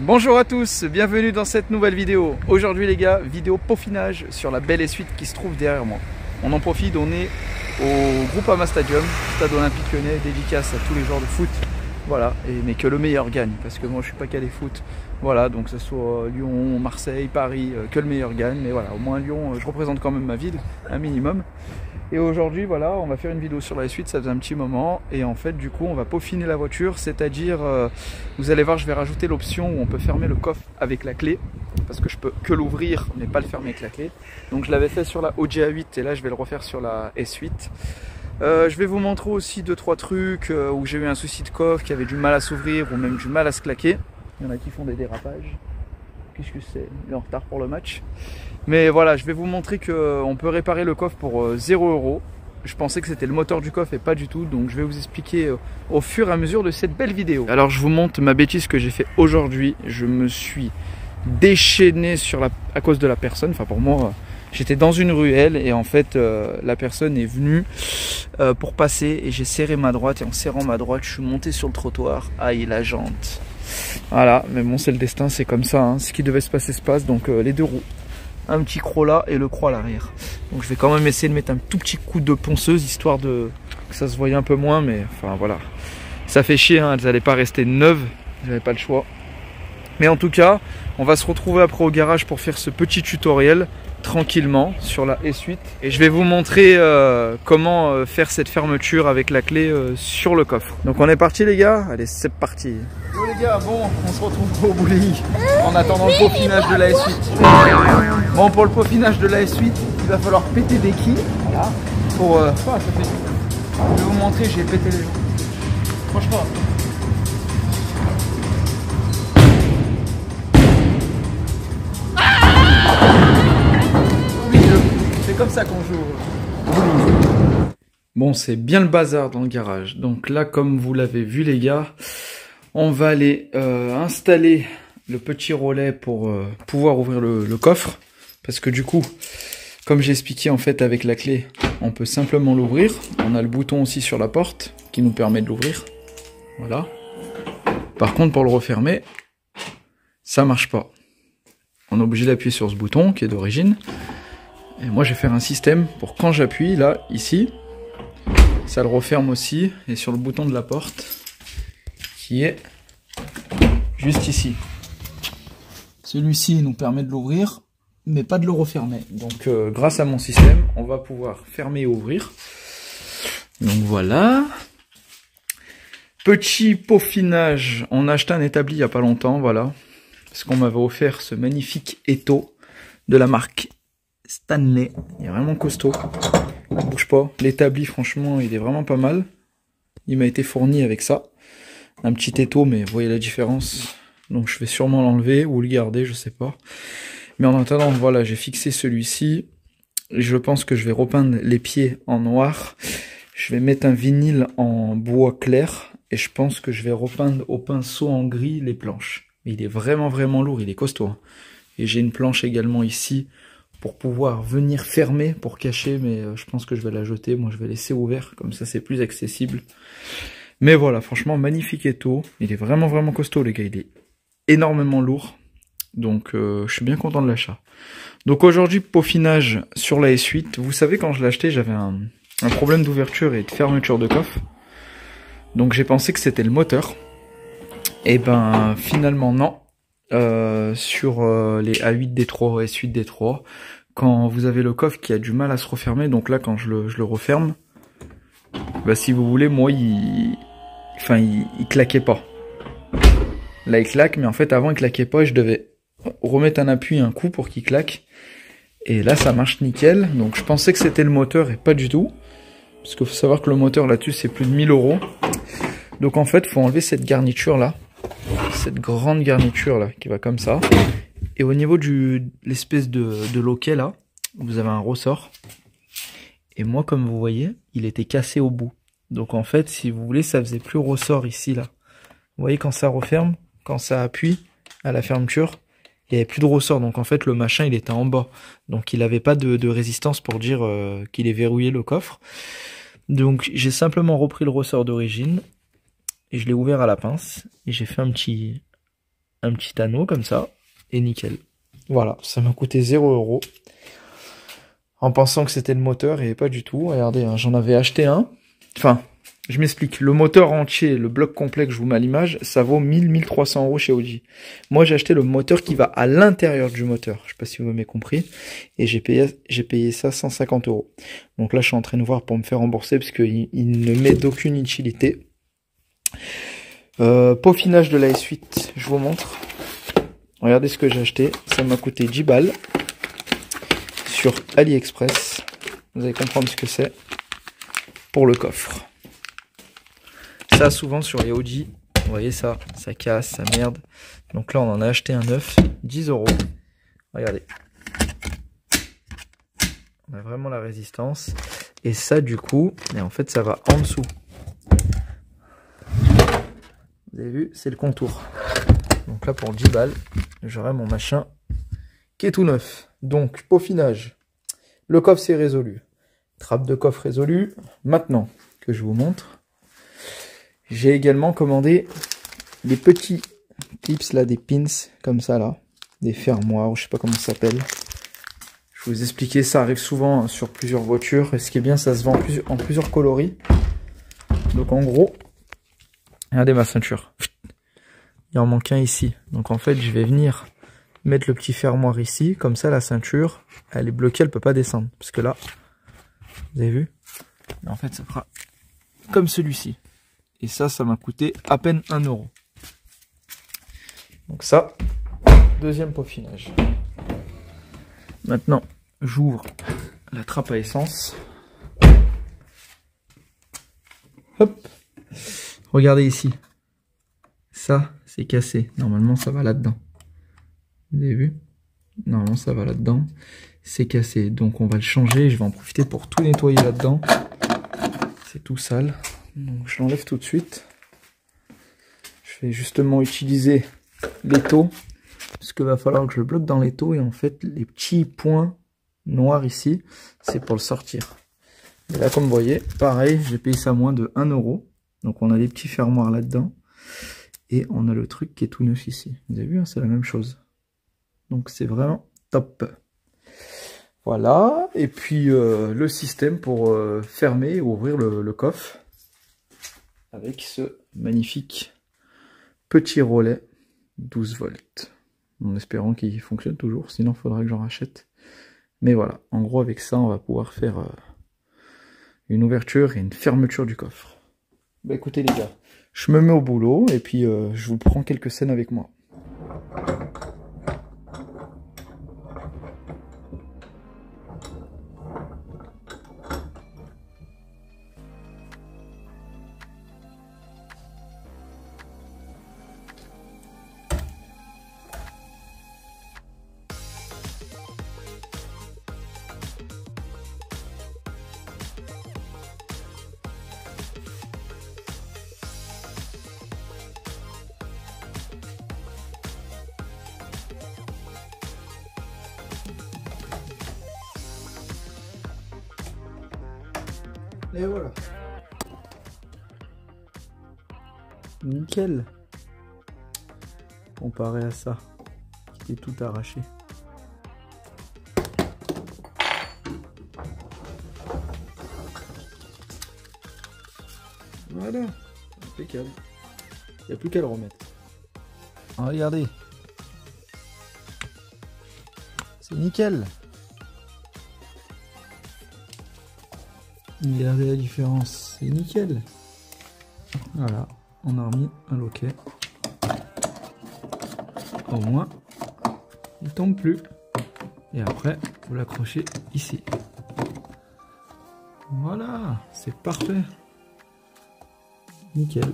Bonjour à tous, bienvenue dans cette nouvelle vidéo. Aujourd'hui les gars, vidéo peaufinage sur la belle essuie qui se trouve derrière moi. On en profite, on est au Groupama Stadium, stade olympique lyonnais, dédicace à tous les joueurs de foot. Voilà, et, mais que le meilleur gagne, parce que moi je suis pas calé foot. Voilà, donc que ce soit Lyon, Marseille, Paris, euh, que le meilleur gagne. Mais voilà, au moins Lyon, euh, je représente quand même ma ville, un minimum. Et aujourd'hui, voilà, on va faire une vidéo sur la suite, ça faisait un petit moment. Et en fait, du coup, on va peaufiner la voiture, c'est-à-dire, euh, vous allez voir, je vais rajouter l'option où on peut fermer le coffre avec la clé. Parce que je peux que l'ouvrir, mais pas le fermer avec la clé. Donc je l'avais fait sur la OGA8 et là, je vais le refaire sur la S8. Euh, je vais vous montrer aussi deux trois trucs euh, où j'ai eu un souci de coffre qui avait du mal à s'ouvrir ou même du mal à se claquer. Il y en a qui font des dérapages. Qu'est-ce que c'est en retard pour le match. Mais voilà, je vais vous montrer qu'on peut réparer le coffre pour 0 euh, euros. Je pensais que c'était le moteur du coffre et pas du tout. Donc je vais vous expliquer au fur et à mesure de cette belle vidéo. Alors je vous montre ma bêtise que j'ai fait aujourd'hui. Je me suis déchaîné à cause de la personne. Enfin pour moi J'étais dans une ruelle et en fait euh, la personne est venue euh, pour passer et j'ai serré ma droite et en serrant ma droite je suis monté sur le trottoir. Aïe la jante. Voilà, mais bon c'est le destin, c'est comme ça. Hein. Ce qui devait se passer se passe. Donc euh, les deux roues, un petit croc là et le croc à l'arrière. Donc je vais quand même essayer de mettre un tout petit coup de ponceuse histoire de que ça se voyait un peu moins. Mais enfin voilà, ça fait chier. Hein. Elles n'allaient pas rester neuves. J'avais pas le choix. Mais en tout cas, on va se retrouver après au garage pour faire ce petit tutoriel tranquillement sur la S8 et je vais vous montrer euh, comment euh, faire cette fermeture avec la clé euh, sur le coffre. Donc on est parti les gars? Allez c'est parti. Yo les gars, bon on se retrouve au bowling en attendant le peaufinage de la S8. Bon pour le peaufinage de la S8 il va falloir péter des quilles. Voilà, pour... Ah, ça fait... Je vais vous montrer j'ai pété les gens. Franchement comme ça qu'on joue. Bon, c'est bien le bazar dans le garage. Donc là, comme vous l'avez vu les gars, on va aller euh, installer le petit relais pour euh, pouvoir ouvrir le, coffre. Parce que du coup, comme j'ai expliqué en fait avec la clé, on peut simplement l'ouvrir. On a le bouton aussi sur la porte qui nous permet de l'ouvrir. Voilà. Par contre, pour le refermer, ça marche pas. On est obligé d'appuyer sur ce bouton qui est d'origine. Et moi, je vais faire un système pour quand j'appuie, là, ici, ça le referme aussi, et sur le bouton de la porte, qui est juste ici. Celui-ci nous permet de l'ouvrir, mais pas de le refermer. Donc, euh, grâce à mon système, on va pouvoir fermer et ouvrir. Donc voilà. Petit peaufinage, on a acheté un établi il n'y a pas longtemps, voilà. Parce qu'on m'avait offert ce magnifique étau de la marque Stanley. Il est vraiment costaud. Il bouge pas. L'établi, franchement, il est vraiment pas mal. Il m'a été fourni avec ça. Un petit étau, mais vous voyez la différence. Donc je vais sûrement l'enlever ou le garder, je sais pas. Mais en attendant, voilà, j'ai fixé celui-ci. Je pense que je vais repeindre les pieds en noir. Je vais mettre un vinyle en bois clair. Et je pense que je vais repeindre au pinceau en gris les planches. Il est vraiment vraiment lourd, il est costaud. Hein. Et j'ai une planche également ici pour pouvoir venir fermer pour cacher, mais euh, je pense que je vais la jeter. Moi, je vais laisser ouvert, comme ça c'est plus accessible. Mais voilà, franchement, magnifique étau. Il est vraiment, vraiment costaud, les gars. Il est énormément lourd. Donc, euh, je suis bien content de l'achat. Donc aujourd'hui, peaufinage sur la S8. Vous savez, quand je l'ai acheté, j'avais un, un problème d'ouverture et de fermeture de coffre. Donc j'ai pensé que c'était le moteur. Et ben, finalement, non. Euh, sur euh, les A8D3, S8D3, quand vous avez le coffre qui a du mal à se refermer, donc là quand je le, je le referme, bah si vous voulez, moi il, enfin il, il claquait pas. Là il claque, mais en fait avant il claquait pas et je devais remettre un appui, un coup pour qu'il claque. Et là ça marche nickel, donc je pensais que c'était le moteur et pas du tout. Parce qu'il faut savoir que le moteur là-dessus c'est plus de 1000 euros. Donc en fait faut enlever cette garniture là cette grande garniture là qui va comme ça. Et au niveau de l'espèce de, loquet là, vous avez un ressort. Et moi, comme vous voyez, il était cassé au bout. Donc en fait, si vous voulez, ça faisait plus ressort ici là. Vous voyez quand ça referme, quand ça appuie à la fermeture, il n'y avait plus de ressort. Donc en fait, le machin, il était en bas. Donc il n'avait pas de, de, résistance pour dire euh, qu'il est verrouillé le coffre. Donc j'ai simplement repris le ressort d'origine et je l'ai ouvert à la pince et j'ai fait un petit un petit anneau comme ça, et nickel. Voilà, ça m'a coûté 0 euros. En pensant que c'était le moteur, et pas du tout. Regardez, hein, j'en avais acheté un. Enfin, je m'explique. Le moteur entier, le bloc complet que je vous mets à l'image, ça vaut 1000-1300 euros chez Audi. Moi, j'ai acheté le moteur qui va à l'intérieur du moteur. Je sais pas si vous m'avez compris. Et j'ai payé, j'ai payé ça 150 euros. Donc là, je suis en train de voir pour me faire rembourser parce qu'il il ne met d'aucune utilité. Euh, peaufinage de la S8, je vous montre. Regardez ce que j'ai acheté. Ça m'a coûté 10 balles sur AliExpress. Vous allez comprendre ce que c'est pour le coffre. Ça, souvent sur les Audi, vous voyez ça, ça casse, ça merde. Donc là, on en a acheté un neuf, 10 euros. Regardez. On a vraiment la résistance. Et ça, du coup, et en fait, ça va en dessous. Vous avez vu, c'est le contour. Donc là, pour 10 balles, j'aurai mon machin qui est tout neuf. Donc, peaufinage. Le coffre, c'est résolu. Trappe de coffre résolu. Maintenant que je vous montre, j'ai également commandé les petits clips là, des pins comme ça là, des fermoirs, je sais pas comment ça s'appelle. Je vous expliquer, ça arrive souvent sur plusieurs voitures. Et ce qui est bien, ça se vend en plusieurs coloris. Donc en gros, regardez ma ceinture. Il en manque un ici. Donc en fait, je vais venir mettre le petit fermoir ici. Comme ça, la ceinture, elle est bloquée, elle peut pas descendre. Parce que là, vous avez vu? En fait, ça fera comme celui-ci. Et ça, ça m'a coûté à peine 1 euro. Donc ça, deuxième peaufinage. Maintenant, j'ouvre la trappe à essence. Hop. Regardez ici. Ça, c'est cassé. Normalement, ça va là-dedans. Vous avez vu? Normalement, ça va là-dedans. C'est cassé. Donc, on va le changer. Je vais en profiter pour tout nettoyer là-dedans. C'est tout sale. Donc, je l'enlève tout de suite. Je vais justement utiliser l'étau. Parce qu'il va falloir que je le bloque dans l'étau. Et en fait, les petits points noirs ici, c'est pour le sortir. Et là, comme vous voyez, pareil, j'ai payé ça moins de 1 euro. Donc, on a des petits fermoirs là-dedans. Et on a le truc qui est tout neuf ici. Vous avez vu, hein, c'est la même chose. Donc c'est vraiment top. Voilà, et puis euh, le système pour euh, fermer et ouvrir le, coffre avec ce magnifique petit relais 12 volts. En espérant qu'il fonctionne toujours, sinon il faudra que j'en rachète. Mais voilà, en gros avec ça on va pouvoir faire euh, une ouverture et une fermeture du coffre. Bah écoutez les gars, je me mets au boulot et puis je vous prends quelques scènes avec moi. Et voilà. Nickel. Comparé à ça, qui est tout arraché. Voilà, impeccable. Il n'y a plus qu'à le remettre. regardez. C'est nickel. Regardez la différence, c'est nickel. Voilà, on a remis un loquet. Au moins, il tombe plus. Et après, vous l'accrochez ici. Voilà, c'est parfait. Nickel.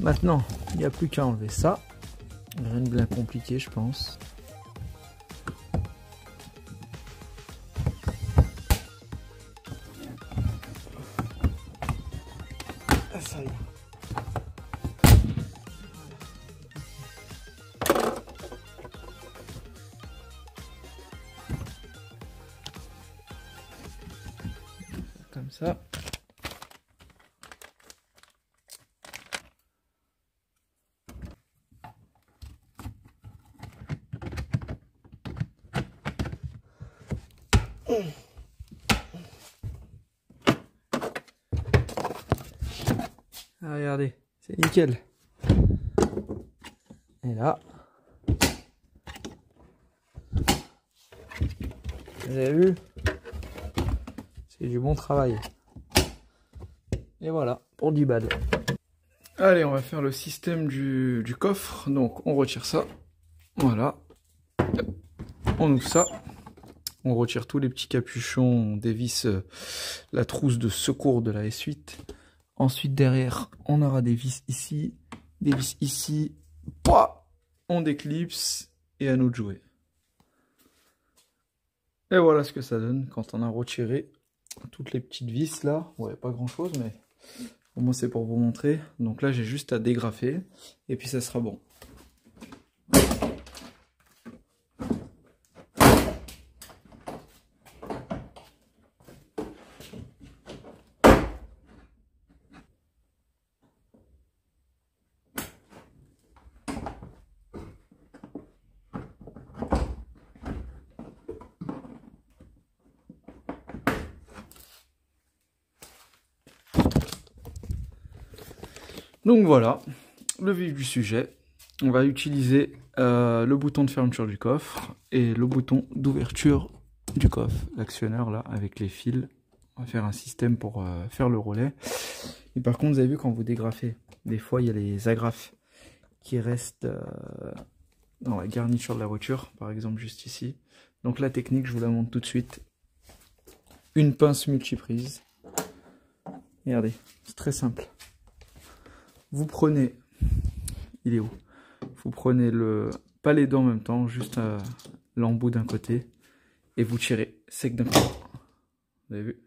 Maintenant, il n'y a plus qu'à enlever ça. Rien de bien compliqué, je pense. Ah, ça y est. ça. Ah, regardez, c'est nickel. Et là, vous avez vu? C'est du bon travail. Et voilà, pour 10 balles. Allez, on va faire le système du, coffre. Donc, on retire ça. Voilà. On ouvre ça. On retire tous les petits capuchons, on dévisse euh, la trousse de secours de la S8. Ensuite, derrière, on aura des vis ici, des vis ici. On déclipse et à nous de jouer. Et voilà ce que ça donne quand on a retiré toutes les petites vis là. Ouais, pas grand chose, mais au moins c'est pour vous montrer. Donc là, j'ai juste à dégrafer et puis ça sera bon. Donc voilà, le vif du sujet. On va utiliser euh, le bouton de fermeture du coffre et le bouton d'ouverture du coffre, l'actionneur là avec les fils. On va faire un système pour euh, faire le relais. Et par contre, vous avez vu quand vous dégrafez, des fois il y a les agrafes qui restent euh, dans la garniture de la voiture, par exemple juste ici. Donc la technique, je vous la montre tout de suite. Une pince multiprise. Regardez, c'est très simple vous prenez, il est où? Vous prenez le, pas les dents en même temps, juste euh, l'embout d'un côté, et vous tirez sec d'un côté. Vous avez vu?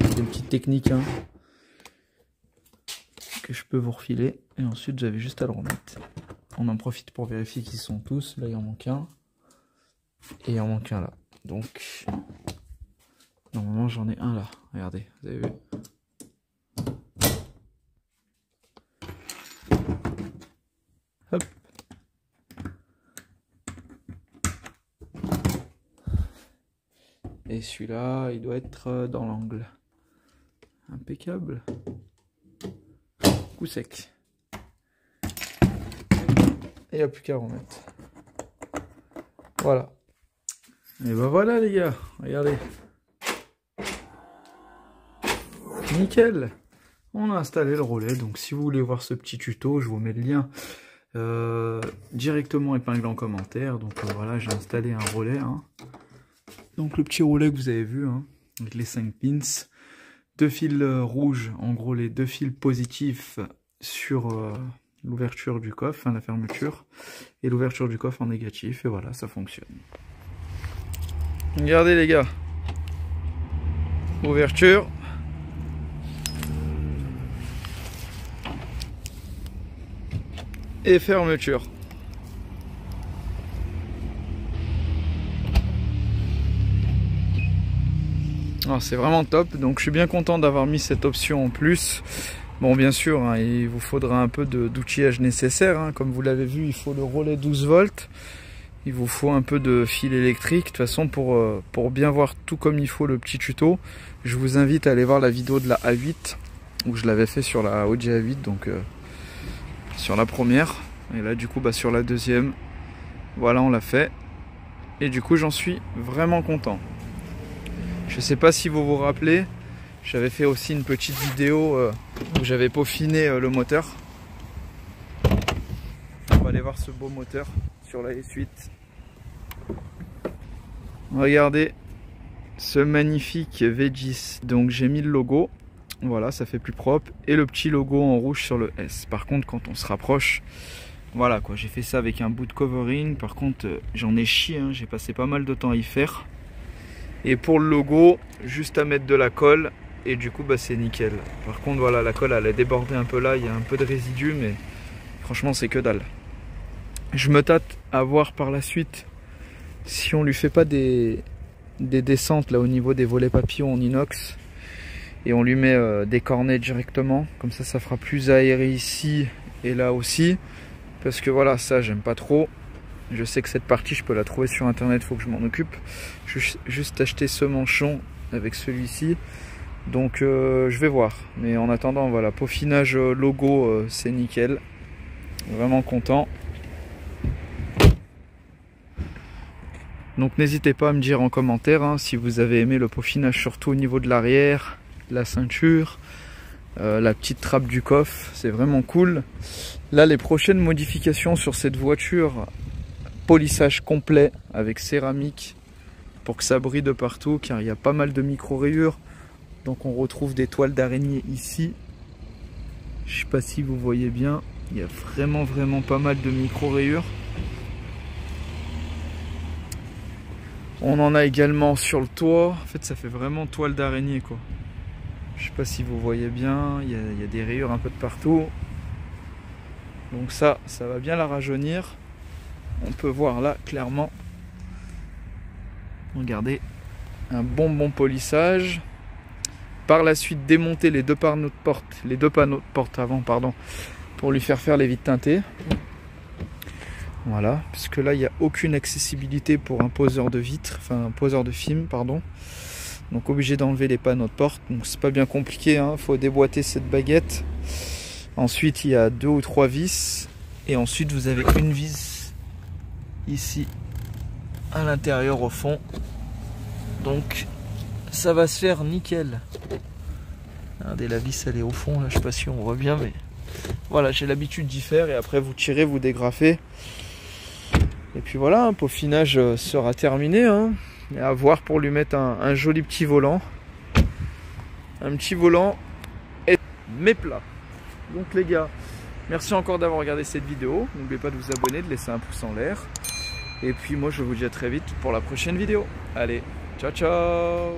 C'est une petite technique hein, que je peux vous refiler, et ensuite j'avais juste à le remettre. On en profite pour vérifier qu'ils sont tous. Là, il en manque un. Et il en manque un là. Donc, normalement, j'en ai un là. Regardez, vous avez vu? Et celui-là, il doit être dans l'angle. Impeccable. Coup sec. Et il n'y a plus qu'à remettre. Voilà. Et ben voilà les gars, regardez. Nickel. On a installé le relais, donc si vous voulez voir ce petit tuto, je vous mets le lien euh, directement épinglé en commentaire. Donc euh, voilà, j'ai installé un relais. Hein. Donc le petit relais que vous avez vu, hein, avec les 5 pins. Deux fils euh, rouges, en gros les deux fils positifs sur l'ouverture du coffre, hein, la fermeture, et l'ouverture du coffre en négatif. Et voilà, ça fonctionne. Regardez les gars. Ouverture, et fermeture. Ah, c'est vraiment top, donc je suis bien content d'avoir mis cette option en plus. Bon bien sûr, hein, il vous faudra un peu d'outillage nécessaire, hein. comme vous l'avez vu, il faut le relais 12 volts. Il vous faut un peu de fil électrique. De toute façon, pour, euh, pour bien voir tout comme il faut le petit tuto, je vous invite à aller voir la vidéo de la A8, où je l'avais fait sur la OG A8, donc euh, sur la première. Et là, du coup, bah, sur la deuxième, voilà, on l'a fait. Et du coup, j'en suis vraiment content. Je sais pas si vous vous rappelez, j'avais fait aussi une petite vidéo euh, où j'avais peaufiné euh, le moteur. On va aller voir ce beau moteur sur la S8. Regardez ce magnifique V10. Donc j'ai mis le logo voilà, ça fait plus propre. Et le petit logo en rouge sur le S. Par contre, quand on se rapproche, voilà quoi, j'ai fait ça avec un bout de covering. Par contre, euh, j'en ai chié, hein. j'ai passé pas mal de temps à y faire. Et pour le logo, juste à mettre de la colle. Et du coup, bah, c'est nickel. Par contre, voilà, la colle, elle a débordé un peu là. Il y a un peu de résidus, mais franchement, c'est que dalle. Je me tâte à voir par la suite si on lui fait pas des, des descentes là au niveau des volets papillons en inox et on lui met euh, des cornets directement. Comme ça ça fera plus aéré ici et là aussi. Parce que voilà ça j'aime pas trop. Je sais que cette partie je peux la trouver sur internet faut que je m'en occupe. Juste, acheter ce manchon avec celui-ci. Donc euh, je vais voir. Mais en attendant voilà peaufinage euh, logo c'est nickel. Vraiment content. Donc n'hésitez pas à me dire en commentaire hein, si vous avez aimé le peaufinage surtout au niveau de l'arrière, la ceinture, euh, la petite trappe du coffre, c'est vraiment cool. Là les prochaines modifications sur cette voiture, polissage complet avec céramique pour que ça brille de partout car il y a pas mal de micro rayures. Donc on retrouve des toiles d'araignée ici. Je sais pas si vous voyez bien, il y a vraiment vraiment pas mal de micro rayures. On en a également sur le toit. En fait, ça fait vraiment toile d'araignée, quoi. Je sais pas si vous voyez bien. Il y, a, des rayures un peu de partout. Donc ça, ça va bien la rajeunir. On peut voir là, clairement. Regardez. Un bon bon polissage. Par la suite, démonter les deux panneaux de porte. Les deux panneaux de porte avant, pardon. Pour lui faire faire les vitres teintées. Voilà, puisque là il n'y a aucune accessibilité pour un poseur de vitre, enfin un poseur de film, pardon. Donc obligé d'enlever les panneaux de porte. Donc c'est pas bien compliqué, hein. faut déboîter cette baguette. Ensuite il y a deux ou trois vis. Et ensuite vous avez une vis ici à l'intérieur au fond. Donc ça va se faire nickel. Regardez la vis elle est au fond là, je sais pas si on voit bien mais voilà j'ai l'habitude d'y faire et après vous tirez, vous dégrafez. Et puis voilà, un peaufinage euh, sera terminé. Hein. Et à voir pour lui mettre un, joli petit volant. Un petit volant et mes plats. Donc les gars, merci encore d'avoir regardé cette vidéo. N'oubliez pas de vous abonner, de laisser un pouce en l'air. Et puis moi je vous dis à très vite pour la prochaine vidéo. Allez, ciao ciao